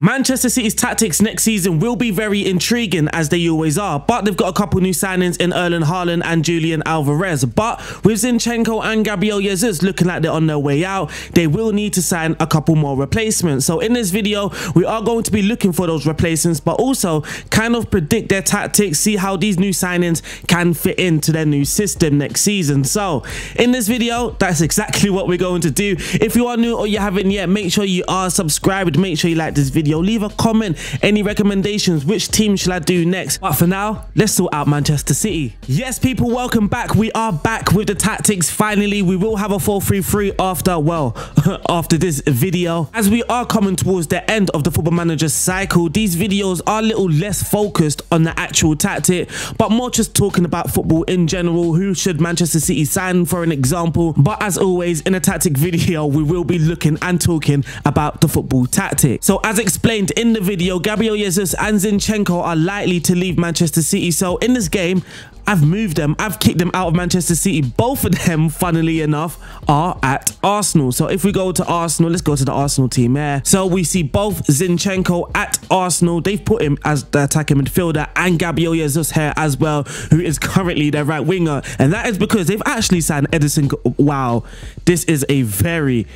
Manchester City's tactics next season will be very intriguing as they always are, but they've got a couple new signings in Erling Haaland and Julian Alvarez. But with Zinchenko and Gabriel Jesus looking like they're on their way out, they will need to sign a couple more replacements. So in this video, we are going to be looking for those replacements, but also kind of predict their tactics, see how these new signings can fit into their new system next season. So in this video, that's exactly what we're going to do. If you are new or you haven't yet, make sure you are subscribed, make sure you like this video video. Leave a comment, any recommendations, which team should I do next? But for now, let's sort out Manchester City. Yes, people, welcome back. We are back with the tactics. Finally, we will have a 4-3-3 after, well, after this video. As we are coming towards the end of the Football Manager cycle, these videos are a little less focused on the actual tactic, but more just talking about football in general. Who should Manchester City sign, for an example? But as always, in a tactic video, we will be looking and talking about the football tactic. So as explained, explained in the video, Gabriel Jesus and Zinchenko are likely to leave Manchester City. So in this game, I've moved them. I've kicked them out of Manchester City. Both of them, funnily enough, are at Arsenal. So if we go to Arsenal, let's go to the Arsenal team here. So we see both Zinchenko at Arsenal. They've put him as the attacking midfielder and Gabriel Jesus here as well, who is currently their right winger. And that is because they've actually signed Edison. Wow, this is a very,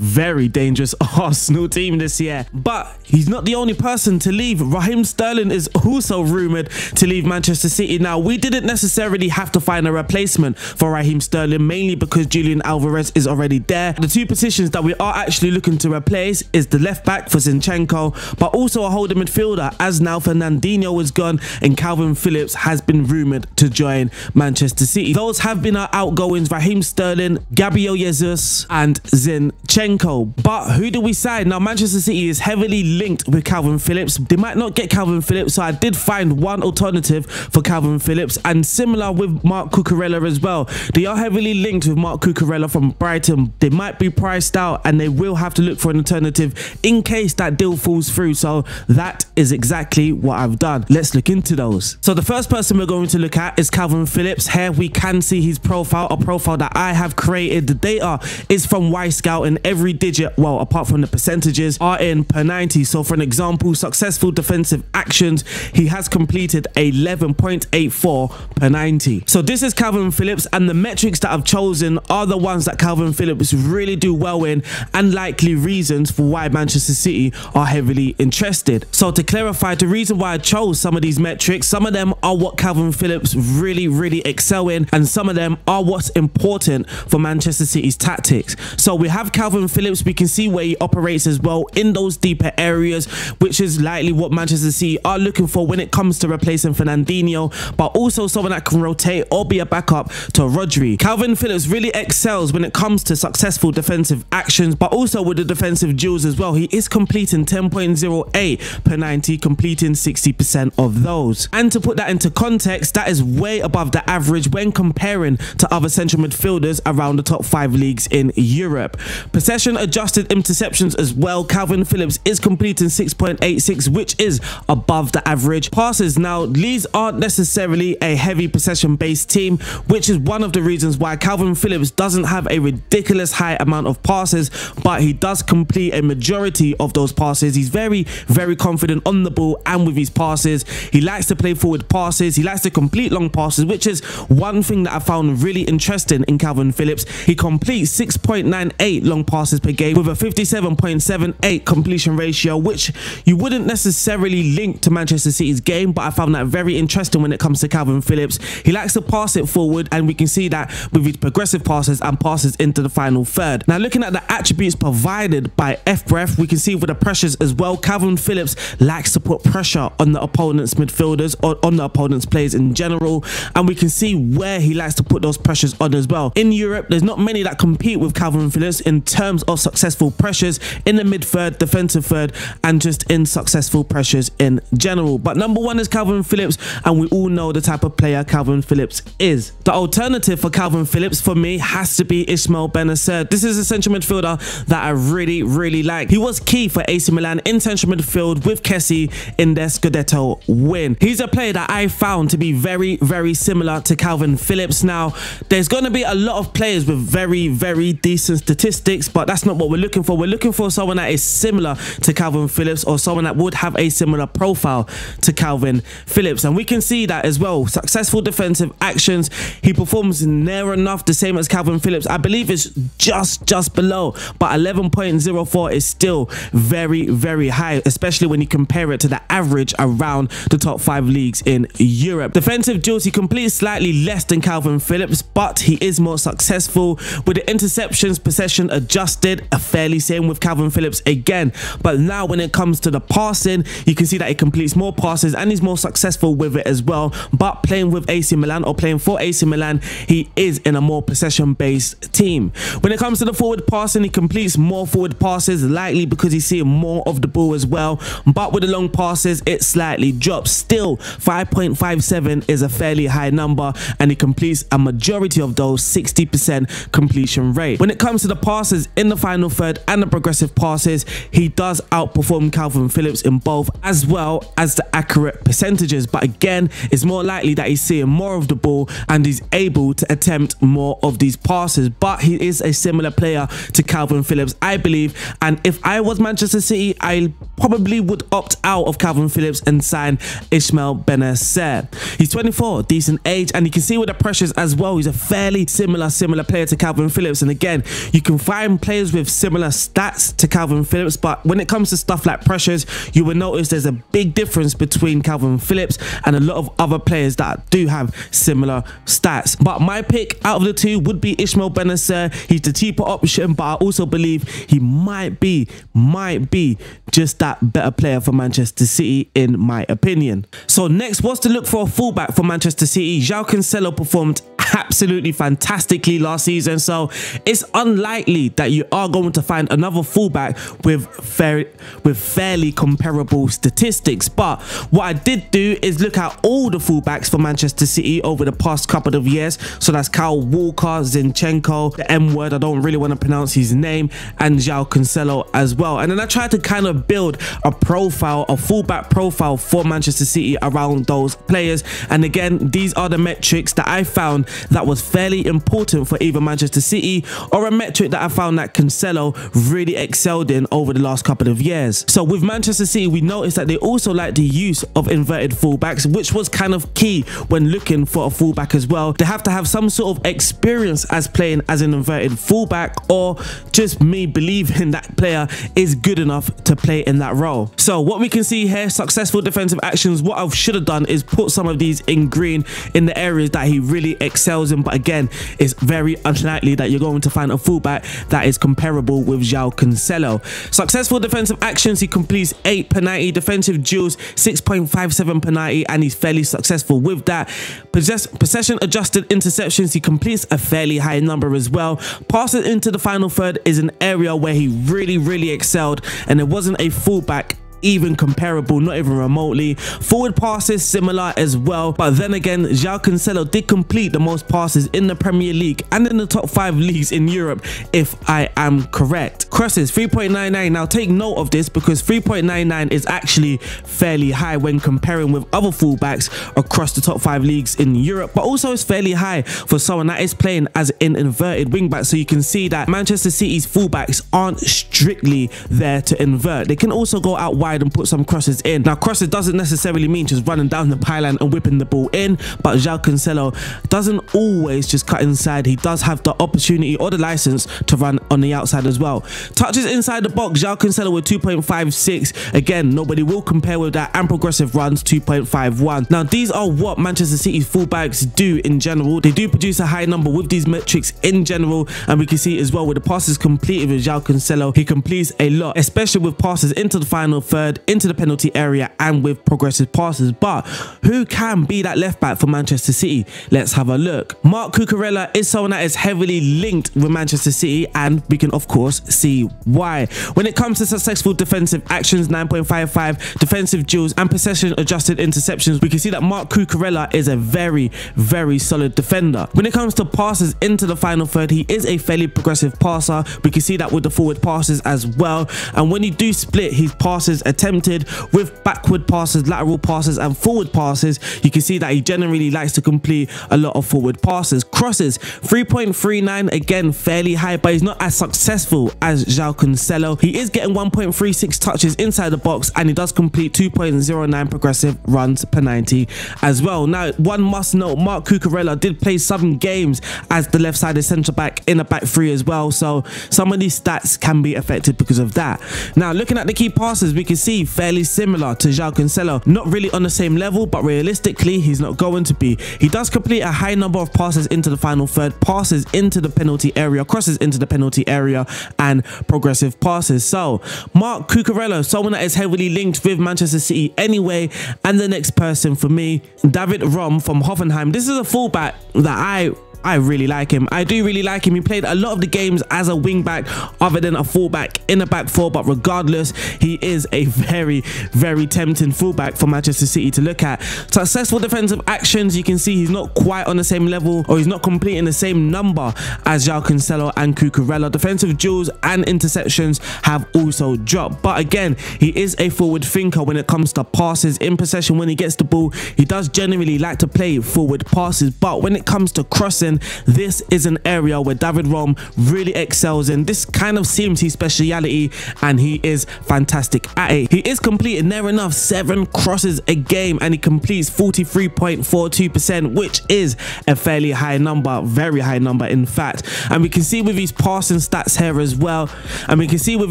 very dangerous Arsenal team this year. But he's not the only person to leave. Raheem Sterling is also rumoured to leave Manchester City. Now, we didn't necessarily have to find a replacement for Raheem Sterling, mainly because Julian Alvarez is already there. The two positions that we are actually looking to replace is the left back for Zinchenko, but also a holding midfielder as now Fernandinho is gone and Calvin Phillips has been rumoured to join Manchester City. Those have been our outgoings, Raheem Sterling, Gabriel Jesus and Zinchenko. But who do we sign? Now, Manchester City is heavily linked with Calvin Phillips. They might not get Calvin Phillips, so I did find one alternative for Calvin Phillips, and similar with Marc Cucurella as well. They are heavily linked with Marc Cucurella from Brighton. They might be priced out, and they will have to look for an alternative in case that deal falls through. So that is exactly what I've done. Let's look into those. So the first person we're going to look at is Calvin Phillips. Here we can see his profile, a profile that I have created. The data is from Y Wyscout and every every digit, well, apart from the percentages, are in per 90. So for an example, successful defensive actions, he has completed 11.84 per 90. So this is Calvin Phillips and the metrics that I've chosen are the ones that Calvin Phillips really do well in and likely reasons for why Manchester City are heavily interested. So to clarify, the reason why I chose some of these metrics, some of them are what Calvin Phillips really, really excel in and some of them are what's important for Manchester City's tactics. So we have Calvin Phillips, we can see where he operates as well in those deeper areas, which is likely what Manchester City are looking for when it comes to replacing Fernandinho, but also someone that can rotate or be a backup to Rodri. Calvin Phillips really excels when it comes to successful defensive actions, but also with the defensive duels as well. He is completing 10.08 per 90, completing 60% of those. And to put that into context, that is way above the average when comparing to other central midfielders around the top five leagues in Europe. Possession Possession adjusted interceptions as well. Calvin Phillips is completing 6.86, which is above the average. Passes now, Leeds aren't necessarily a heavy possession based team, which is one of the reasons why Calvin Phillips doesn't have a ridiculous high amount of passes, but he does complete a majority of those passes. He's very, very confident on the ball and with his passes. He likes to play forward passes. He likes to complete long passes, which is one thing that I found really interesting in Calvin Phillips. He completes 6.98 long passes passes per game with a 57.78 completion ratio, which you wouldn't necessarily link to Manchester City's game, but I found that very interesting when it comes to Calvin Phillips. He likes to pass it forward, and we can see that with his progressive passes and passes into the final third. Now, looking at the attributes provided by FBref, we can see with the pressures as well, Calvin Phillips likes to put pressure on the opponent's midfielders or on the opponent's players in general, and we can see where he likes to put those pressures on as well. In Europe, there's not many that compete with Calvin Phillips in terms terms of successful pressures in the mid third, defensive third, and just in successful pressures in general. But number one is Calvin Phillips, and we all know the type of player Calvin Phillips is. The alternative for Calvin Phillips for me has to be Ismael Bennacer. This is a central midfielder that I really, really like. He was key for AC Milan in central midfield with Kessie in their Scudetto win. He's a player that I found to be very, very similar to Calvin Phillips. Now, there's going to be a lot of players with very, very decent statistics, but but that's not what we're looking for. We're looking for someone that is similar to Calvin Phillips or someone that would have a similar profile to Calvin Phillips. And we can see that as well. Successful defensive actions. He performs near enough the same as Calvin Phillips. I believe it's just, just below, but 11.04 is still very, very high, especially when you compare it to the average around the top five leagues in Europe. Defensive duels, he completes slightly less than Calvin Phillips, but he is more successful with the interceptions possession adjusted, a fairly same with Calvin Phillips again. But now when it comes to the passing, you can see that he completes more passes and he's more successful with it as well. But playing with AC Milan or playing for AC Milan, he is in a more possession based team. When it comes to the forward passing, he completes more forward passes, likely because he's seeing more of the ball as well. But with the long passes, it slightly drops. Still, 5.57 is a fairly high number and he completes a majority of those 60% completion rate. When it comes to the passes in the final third and the progressive passes, he does outperform Calvin Phillips in both as well as the accurate percentages. But again, it's more likely that he's seeing more of the ball and he's able to attempt more of these passes. But he is a similar player to Calvin Phillips, I believe. And if I was Manchester City, I probably would opt out of Calvin Phillips and sign Ismael Bennacer. He's 24, decent age, and you can see with the pressures as well, he's a fairly similar, similar player to Calvin Phillips. And again, you can find players with similar stats to Calvin Phillips, but when it comes to stuff like pressures, you will notice there's a big difference between Calvin Phillips and a lot of other players that do have similar stats. But my pick out of the two would be Ismael Bennacer. He's the cheaper option, but I also believe he might be, might be just that better player for Manchester City, in my opinion. So next was to look for a fullback for Manchester City. João Cancelo performed absolutely fantastically last season. So it's unlikely that you are going to find another fullback with fair, with fairly comparable statistics. But what I did do is look at all the fullbacks for Manchester City over the past couple of years. So that's Kyle Walker, Zinchenko, the M word, I don't really want to pronounce his name, and João Cancelo as well. And then I tried to kind of build a profile, a fullback profile for Manchester City around those players. And again, these are the metrics that I found that was fairly important for either Manchester City or a metric that I found that Cancelo really excelled in over the last couple of years. So with Manchester City, we noticed that they also like the use of inverted fullbacks, which was kind of key when looking for a fullback as well. They have to have some sort of experience as playing as an inverted fullback or just me believing that player is good enough to play in that role. So what we can see here, successful defensive actions, what I should have done is put some of these in green in the areas that he really excels in. But again, it's very unlikely that you're going to find a fullback that is comparable with João Cancelo. Successful defensive actions, he completes 8 per 90. Defensive duels, 6.57 per 90, and he's fairly successful with that. Possess possession adjusted interceptions, he completes a fairly high number as well. Passes into the final third is an area where he really, really excelled, and it wasn't a fullback even comparable, not even remotely. Forward passes similar as well, but then again, João Cancelo did complete the most passes in the Premier League and in the top five leagues in Europe, if I am correct. Crosses 3.99. Now take note of this because 3.99 is actually fairly high when comparing with other fullbacks across the top five leagues in Europe, but also it's fairly high for someone that is playing as an inverted wingback. So you can see that Manchester City's fullbacks aren't strictly there to invert. They can also go out wide wide and put some crosses in. Now, crosses doesn't necessarily mean just running down the pylon and whipping the ball in, but João Cancelo doesn't always just cut inside. He does have the opportunity or the license to run on the outside as well. Touches inside the box, João Cancelo with 2.56. Again, nobody will compare with that and progressive runs 2.51. Now, these are what Manchester City's fullbacks do in general. They do produce a high number with these metrics in general, and we can see as well with the passes completed with João Cancelo, he completes a lot, especially with passes into the final third third into the penalty area and with progressive passes. But who can be that left back for Manchester City? Let's have a look. Marc Cucurella is someone that is heavily linked with Manchester City and we can of course see why. When it comes to successful defensive actions, 9.55, defensive duels and possession adjusted interceptions, we can see that Marc Cucurella is a very, very solid defender. When it comes to passes into the final third, he is a fairly progressive passer. We can see that with the forward passes as well. And when you do split his passes attempted with backward passes, lateral passes and forward passes, you can see that he generally likes to complete a lot of forward passes crosses 3.39 again fairly high but he's not as successful as João Cancelo. He is getting 1.36 touches inside the box and he does complete 2.09 progressive runs per 90 as well. Now one must note Marc Cucurella did play some games as the left sided centre back in a back three as well so some of these stats can be affected because of that. Now looking at the key passes we can see fairly similar to João Cancelo. Not really on the same level but realistically he's not going to be. He does complete a high number of passes into the final third, passes into the penalty area, crosses into the penalty area, and progressive passes. So, Marc Cucurella, someone that is heavily linked with Manchester City anyway, and the next person for me, David Raum from Hoffenheim. This is a fullback that I I really like him. I do really like him. He played a lot of the games as a wing back other than a fullback in a back four. But regardless, he is a very, very tempting fullback for Manchester City to look at. Successful defensive actions, you can see he's not quite on the same level or he's not completing the same number as João Cancelo and Cucurella. Defensive duels and interceptions have also dropped. But again, he is a forward thinker when it comes to passes in possession. When he gets the ball, he does generally like to play forward passes. But when it comes to crossing, this is an area where David Raum really excels in. This kind of seems his speciality and he is fantastic at it. He is completing near enough seven crosses a game and he completes 43.42%, which is a fairly high number, very high number in fact. And we can see with his passing stats here as well. And we can see with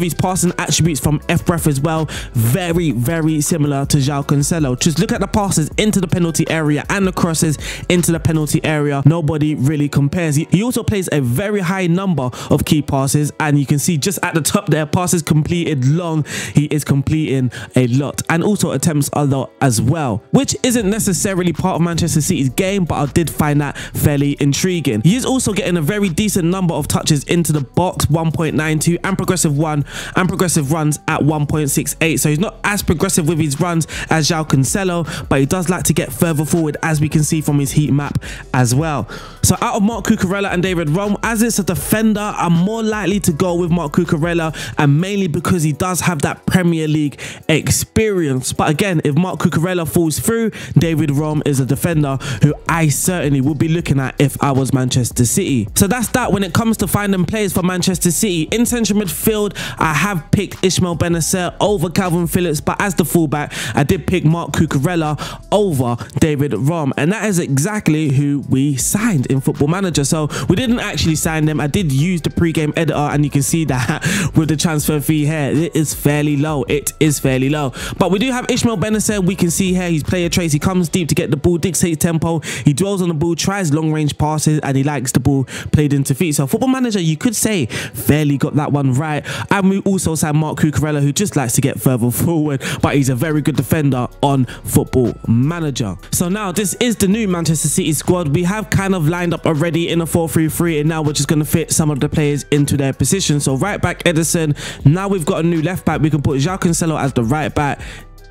his passing attributes from FBref as well, very, very similar to João Cancelo. Just look at the passes into the penalty area and the crosses into the penalty area. Nobody compares. He, also plays a very high number of key passes and you can see just at the top there, passes completed long. He is completing a lot and also attempts a lot as well, which isn't necessarily part of Manchester City's game, but I did find that fairly intriguing. He is also getting a very decent number of touches into the box, 1.92 and progressive one and progressive runs at 1.68. So he's not as progressive with his runs as João Cancelo, but he does like to get further forward as we can see from his heat map as well. So out of Marc Cucurella and David Raum, as it's a defender, I'm more likely to go with Marc Cucurella and mainly because he does have that Premier League experience. But again, if Marc Cucurella falls through, David Raum is a defender who I certainly would be looking at if I was Manchester City. So that's that when it comes to finding players for Manchester City. In central midfield, I have picked Ismael Bennacer over Calvin Phillips, but as the fullback, I did pick Marc Cucurella over David Raum. And that is exactly who we signed in Football Manager. So we didn't actually sign them. I did use the pre-game editor and you can see that with the transfer fee here, it is fairly low. It is fairly low. But we do have Ismael Bennacer. We can see here he's player trace. He comes deep to get the ball, dictates tempo. He dwells on the ball, tries long range passes and he likes the ball played into feet. So Football Manager, you could say fairly got that one right. And we also signed Marc Cucurella who just likes to get further forward, but he's a very good defender on Football Manager. So now this is the new Manchester City squad. We have kind of lined up already in a 4-3-3 and now we're just going to fit some of the players into their position. So right back Ederson, Now we've got a new left back. We can put João Cancelo as the right back.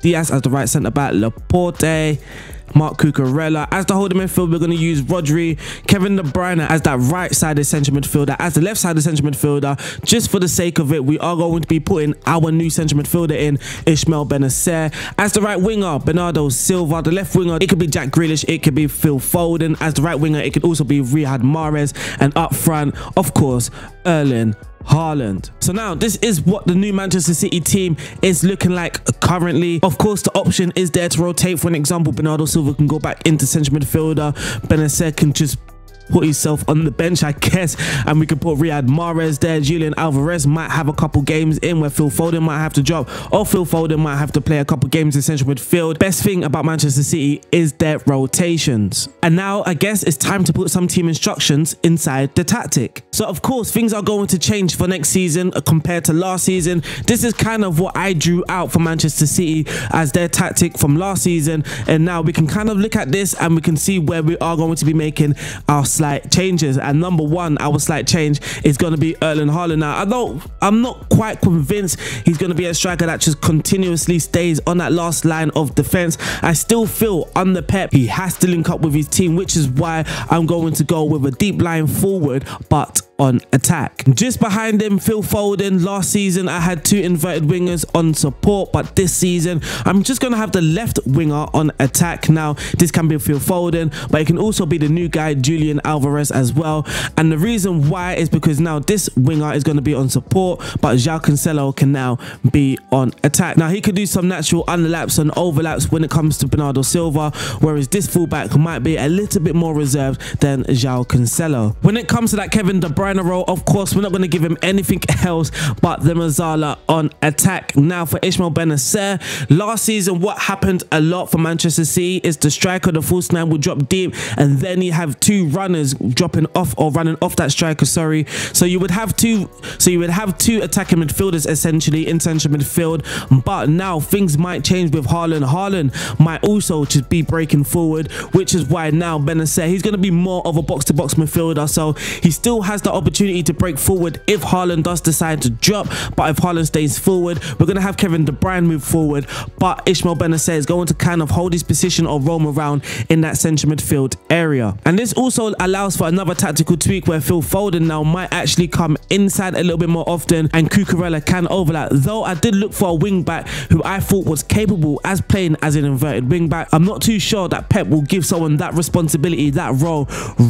Dias as the right centre back. Laporte. Mark Cucurella. As the holding midfield, we're going to use Rodri, Kevin De Bruyne as that right-sided central midfielder, as the left-sided central midfielder. Just for the sake of it, we are going to be putting our new central midfielder in, Ismael Bennacer. As the right winger, Bernardo Silva. The left winger, it could be Jack Grealish, it could be Phil Foden. As the right winger, it could also be Riyad Mahrez. And up front, of course, Erling Haaland. So now this is what the new Manchester City team is looking like currently. Of course, the option is there to rotate. For an example, Bernardo Silva can go back into central midfielder. Bennacer can just put himself on the bench, I guess. And we could put Riyad Mahrez there. Julian Alvarez might have a couple games in where Phil Foden might have to drop, or Phil Foden might have to play a couple games in central midfield. Best thing about Manchester City is their rotations. And now I guess it's time to put some team instructions inside the tactic. So of course, things are going to change for next season compared to last season. This is kind of what I drew out for Manchester City as their tactic from last season. And now we can kind of look at this and we can see where we are going to be making our slight changes. And number one, our slight change is going to be Erling Haaland. Now, I don't, I'm not quite convinced he's going to be a striker that just continuously stays on that last line of defense. I still feel under Pep, he has to link up with his team, which is why I'm going to go with a deep line forward, but on attack. Just behind him, Phil Foden. Last season, I had two inverted wingers on support, but this season, I'm just going to have the left winger on attack. Now, this can be Phil Foden, but it can also be the new guy, Julian Alvarez, as well. And the reason why is because now this winger is going to be on support, but João Cancelo can now be on attack. Now, he could do some natural underlaps and overlaps when it comes to Bernardo Silva, whereas this fullback might be a little bit more reserved than João Cancelo. When it comes to that Kevin De Bruyne role, of course, we're not going to give him anything else but the Mezzala on attack. Now, for Ismael Bennacer, last season, what happened a lot for Manchester City is the striker, the false nine, will drop deep, and then you have two runners dropping off or running off that striker. Sorry, so you would have two. So you would have two attacking midfielders essentially in central midfield. But now things might change with Haaland. Haaland might also just be breaking forward, which is why now Bennacer he's going to be more of a box-to-box -box midfielder. So he still has the opportunity to break forward if Haaland does decide to drop. But if Haaland stays forward, we're going to have Kevin De Bruyne move forward. But Ismael Bennacer is going to kind of hold his position or roam around in that central midfield area. And this also allows for another tactical tweak where Phil Foden now might actually come inside a little bit more often and Cucurella can overlap. Though I did look for a wing back who I thought was capable as playing as an inverted wing back. I'm not too sure that Pep will give someone that responsibility, that role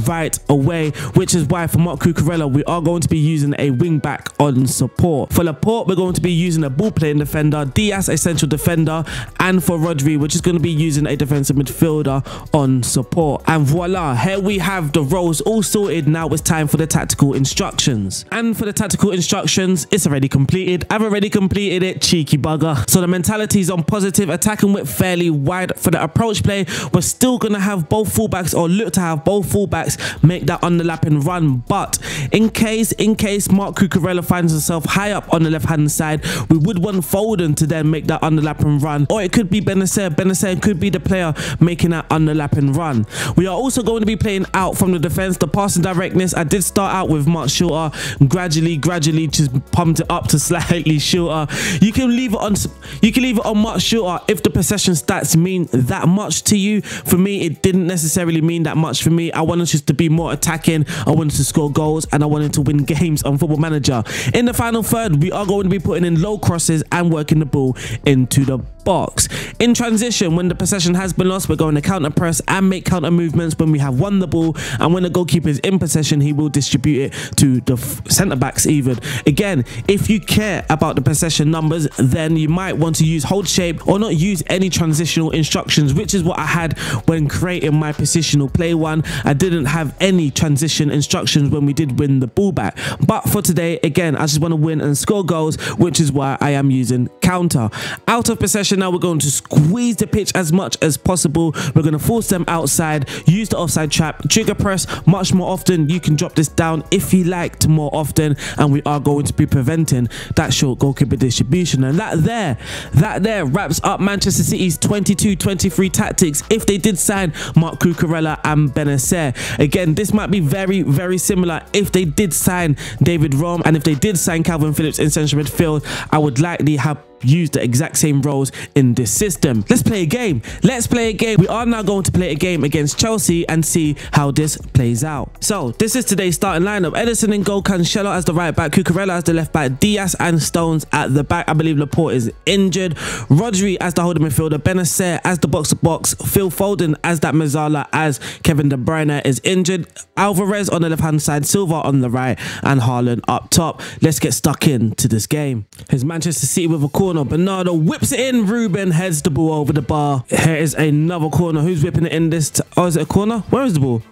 right away, which is why for Marc Cucurella, we are going to be using a wing back on support. For Laporte, we're going to be using a ball playing defender, Dias a central defender, and for Rodri, which is going to be using a defensive midfielder on support. And voila, here we have the roles all sorted. Now it's time for the tactical instructions. And for the tactical instructions, it's already completed. I've already completed it, cheeky bugger. So the mentality is on positive, attacking width fairly wide. For the approach play, we're still going to have both fullbacks or look to have both fullbacks make that underlapping run. But in case, in case Marc Cucurella finds himself high up on the left hand side, we would want Foden to then make that underlapping run. Or it could be Bennacer. Bennacer could be the player making that underlapping run. We are also going to be playing out from the defense. The passing directness, I did start out with much shorter, gradually, gradually just pumped it up to slightly shorter. You can leave it on you can leave it on much shorter if the possession stats mean that much to you. For me, it didn't necessarily mean that much for me. I wanted just to be more attacking. I wanted to score goals and I wanted to win games on Football Manager. In the final third, we are going to be putting in low crosses and working the ball into the box. In transition, when the possession has been lost, we're going to counter press and make counter movements when we have won the ball. And when the goalkeeper is in possession, he will distribute it to the centre backs even. Again, if you care about the possession numbers, then you might want to use hold shape or not use any transitional instructions, which is what I had when creating my positional play one. I didn't have any transition instructions when we did win the ball back. But for today, again, I just want to win and score goals, which is why I am using counter. Out of possession now, we're going to squeeze the pitch as much as possible. We're going to force them outside, use the offside trap, trigger press much more often. You can drop this down if you liked more often, and we are going to be preventing that short goalkeeper distribution. And that there, that there wraps up Manchester City's 22-23 tactics if they did sign Marc Cucurella and Bennacer. Again, this might be very, very similar if they did sign David Raum and if they did sign Calvin Phillips in central midfield, I would likely have use the exact same roles in this system. Let's play a game. Let's play a game. We are now going to play a game against Chelsea and see how this plays out. So this is today's starting lineup. Ederson in goal, Cancelo as the right back, Cucurella as the left back, Dias and Stones at the back. I believe Laporte is injured. Rodri as the holding midfielder, Bennacer as the box-to-box, -box, Phil Foden as that Mezzala as Kevin De Bruyne is injured, Alvarez on the left-hand side, Silva on the right, and Haaland up top. Let's get stuck into this game. Here's Manchester City with a call corner. Bernardo whips it in. Ruben heads the ball over the bar. Here is another corner. Who's whipping it in this? oh, is it a corner? Where is the ball?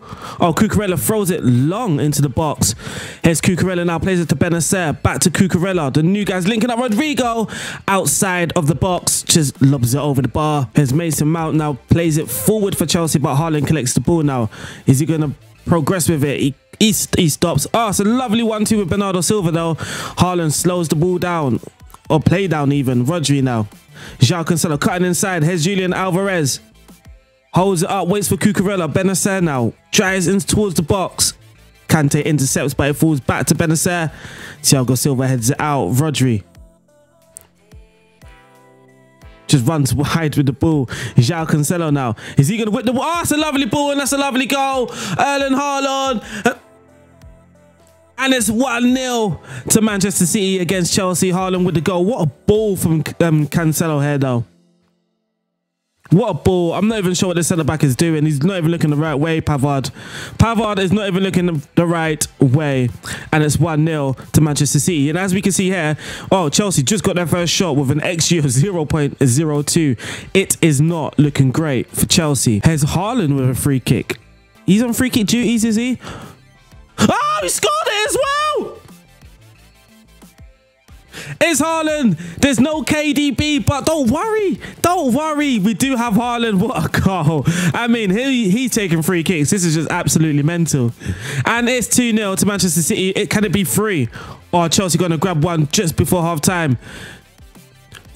Oh, Cucurella throws it long into the box. Here's Cucurella now. Plays it to Bennacer. Back to Cucurella. The new guy's linking up Rodrigo outside of the box. Just lobs it over the bar. Here's Mason Mount now. Plays it forward for Chelsea, but Haaland collects the ball now. Is he going to progress with it? He he, he stops. Oh, it's a lovely one-two with Bernardo Silva though. Haaland slows the ball down or play down even. Rodri now. João Cancelo cutting inside. Here's Julian Alvarez. Holds it up, waits for Cucurella. Bennacer now. Drives in towards the box. Kante intercepts, but it falls back to Bennacer. Thiago Silva heads it out. Rodri. Just runs wide with the ball. João Cancelo now. Is he going to whip the ball? Oh, it's a lovely ball and that's a lovely goal. Erling Haaland. And it's 1 0 to Manchester City against Chelsea. Haaland with the goal. What a ball from um, Cancelo here, though. What a ball. I'm not even sure what the centre back is doing. He's not even looking the right way, Pavard. Pavard is not even looking the right way. And it's 1 0 to Manchester City. And as we can see here, oh, Chelsea just got their first shot with an XG of 0.02. It is not looking great for Chelsea. Here's Haaland with a free kick. He's on free kick duties, is he? Oh, he scored it as well! It's Haaland. There's no KDB, but don't worry. Don't worry. We do have Haaland. What a goal. I mean, he, he's taking free kicks. This is just absolutely mental. And it's 2-0 to Manchester City. It Can it be free? Or oh, Chelsea going to grab one just before half time?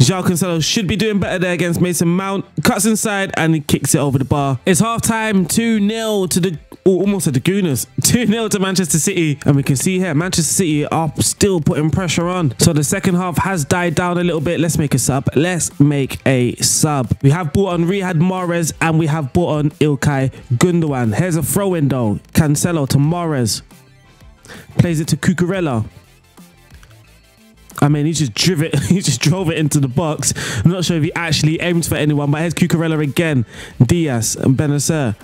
João Cancelo should be doing better there against Mason Mount. Cuts inside and he kicks it over the bar. It's half time, 2-0 to the oh, almost at the Gooners. 2-0 to Manchester City. And we can see here, Manchester City are still putting pressure on. So the second half has died down a little bit. Let's make a sub. Let's make a sub. We have brought on Riyad Mahrez and we have brought on Ilkay Gundogan. Here's a throw-in though. Cancelo to Mahrez. Plays it to Cucurella. I mean, he just drove it. He just drove it into the box. I'm not sure if he actually aimed for anyone, but here's Cucurella again. Dias and Bennacer.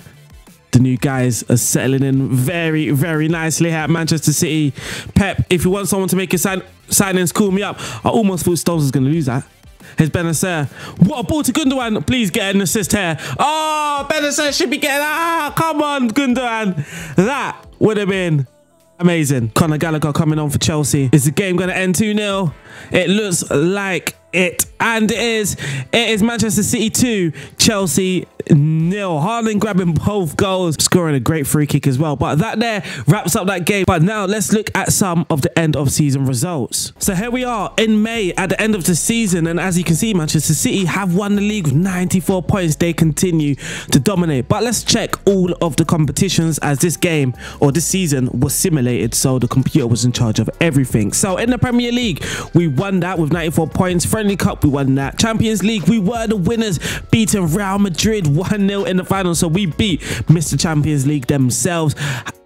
The new guys are settling in very, very nicely here at Manchester City. Pep, if you want someone to make your sign signings, call me up. I almost thought Stones was going to lose that. Here's Bennacer. What a ball to Gundogan. Please get an assist here. Oh, Bennacer should be getting... Ah, come on, Gundogan. That would have been Amazing. Conor Gallagher coming on for Chelsea. Is the game going to end 2-0? It looks like it. And it is. It is Manchester City 2, Chelsea nil. Haaland grabbing both goals, scoring a great free kick as well. But that there wraps up that game. But now let's look at some of the end of season results. So here we are in May at the end of the season. And as you can see, Manchester City have won the league with 94 points. They continue to dominate. But let's check all of the competitions as this game or this season was simulated. So the computer was in charge of everything. So in the Premier League, we won that with 94 points. Friendly Cup, we won that. Champions League, we were the winners, beating Real Madrid 1-0 in the final. So we beat Mr. Champions League themselves.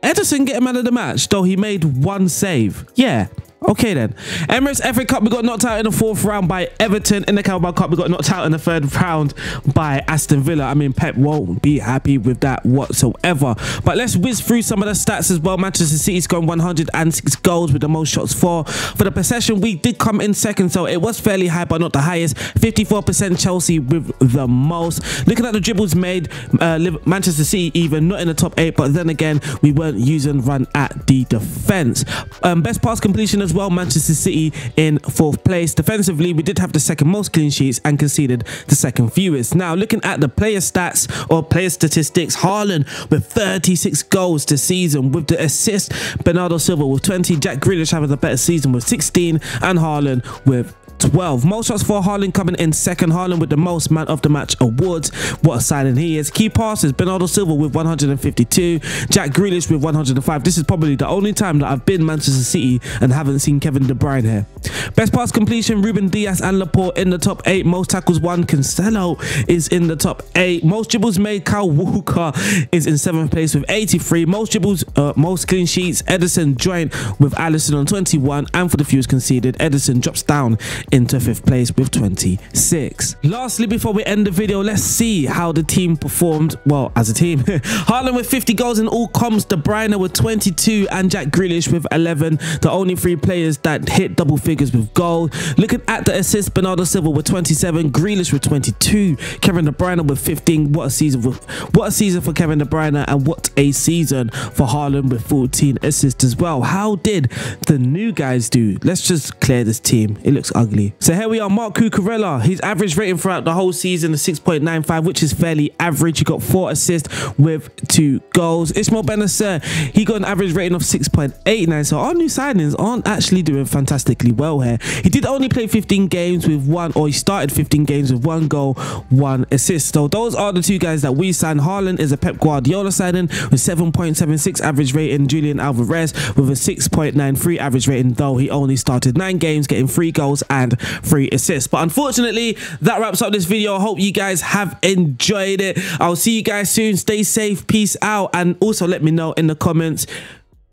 Ederson get a man of the match, though he made one save. Yeah, Okay then. Emirates FA Cup, we got knocked out in the fourth round by Everton. In the Carabao Cup, we got knocked out in the third round by Aston Villa. I mean, Pep won't be happy with that whatsoever. But let's whiz through some of the stats as well. Manchester City's got 106 goals with the most shots for. For the possession, we did come in second, so it was fairly high, but not the highest. 54% Chelsea with the most. Looking at the dribbles made, uh, Manchester City even not in the top eight, but then again, we weren't using run at the defense. Um, best pass completion as well, Manchester City in fourth place. Defensively, we did have the second most clean sheets and conceded the second fewest. Now, looking at the player stats or player statistics, Haaland with 36 goals this season with the assist, Bernardo Silva with 20, Jack Grealish having a better season with 16, and Haaland with 12. Most shots for Haaland coming in second. Haaland with the most man of the match awards. What a signing he is. Key passes, Bernardo Silva with 152. Jack Grealish with 105. This is probably the only time that I've been Manchester City and haven't seen Kevin De Bruyne here. Best pass completion, Ruben Dias and Laporte in the top 8. Most tackles won, Cancelo is in the top 8. Most dribbles made, Kyle Walker is in 7th place with 83. Most dribbles, uh, most clean sheets, Ederson joined with Alisson on 21. And for the fewest conceded, Ederson drops down into fifth place with 26. Lastly, before we end the video, let's see how the team performed, well, as a team. Haaland with 50 goals in all comps, De Bruyne with 22 and Jack Grealish with 11. The only three players that hit double figures with goals. Looking at the assists, Bernardo Silva with 27, Grealish with 22, Kevin De Bruyne with 15. What a season for, what a season for Kevin De Bruyne and what a season for Haaland with 14 assists as well. How did the new guys do? Let's just clear this team. It looks ugly so here we are, Marc Cucurella. His average rating throughout the whole season is 6.95, which is fairly average. He got four assists with two goals. Ismael Bennacer, he got an average rating of 6.89. So our new signings aren't actually doing fantastically well here. He did only play 15 games with one, or he started 15 games with one goal, one assist. So those are the two guys that we signed. Haaland is a Pep Guardiola signing with 7.76 average rating. Julian Alvarez with a 6.93 average rating, though he only started nine games, getting three goals and three assists. But unfortunately, that wraps up this video. I hope you guys have enjoyed it. I'll see you guys soon. Stay safe. Peace out. And also let me know in the comments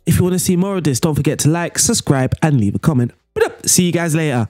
If you want to see more of this, don't forget to like, subscribe, and leave a comment. See you guys later.